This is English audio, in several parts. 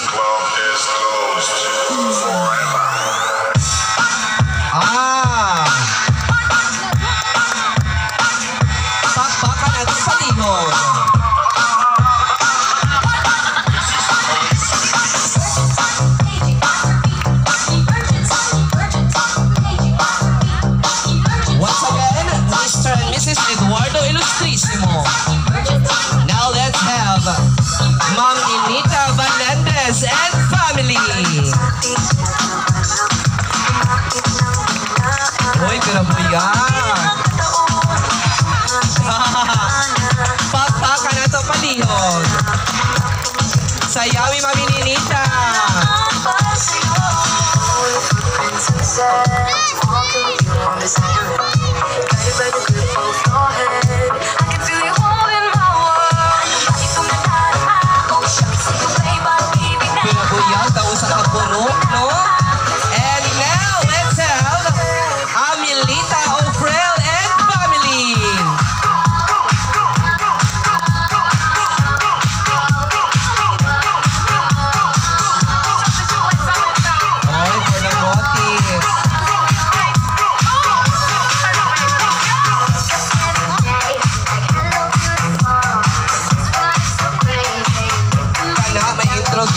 Washington Uy, grabiyan. Pakpakan na to palihog. Sayawi mamininita. On the side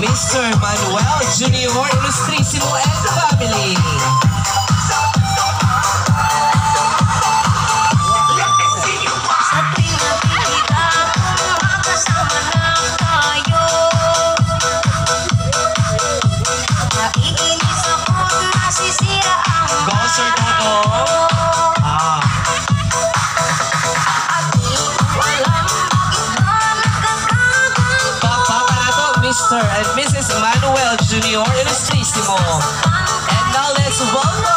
Mr. Manuel Junior Illustrissimo and family. Mr. and Mrs. Manuel Jr. Illustrissimo. And now let's welcome